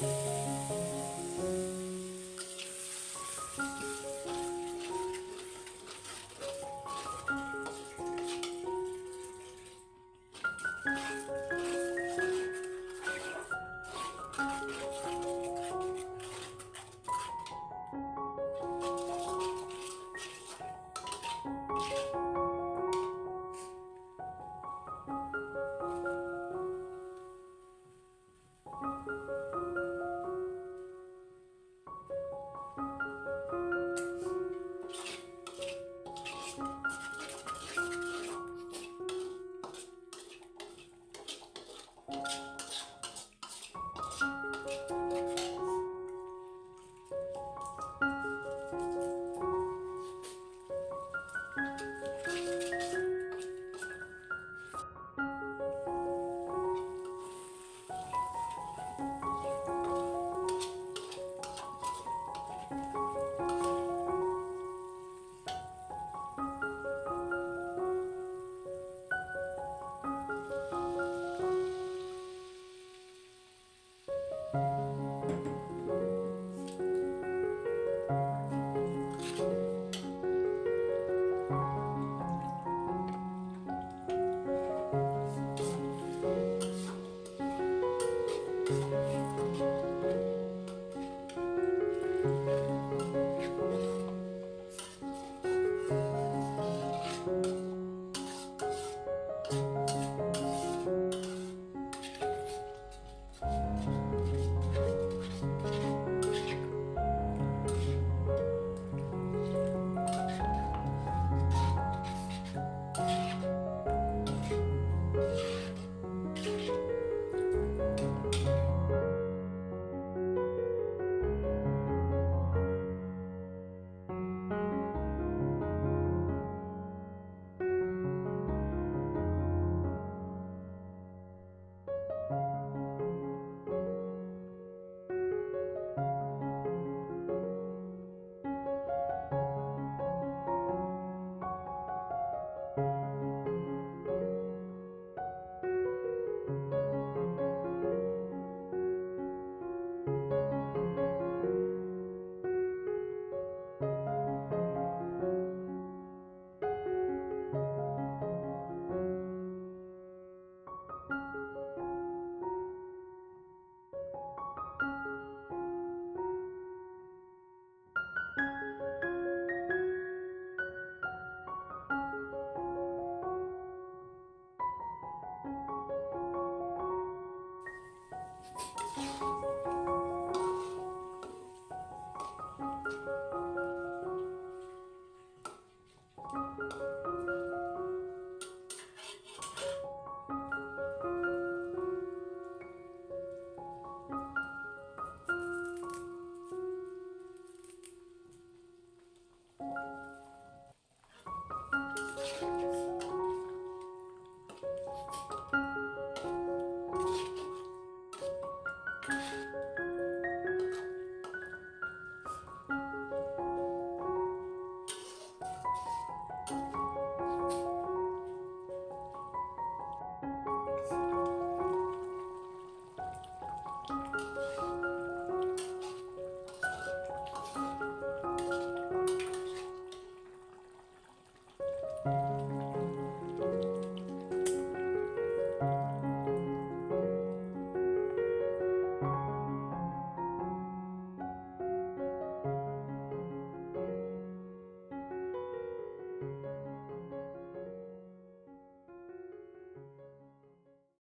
Bye.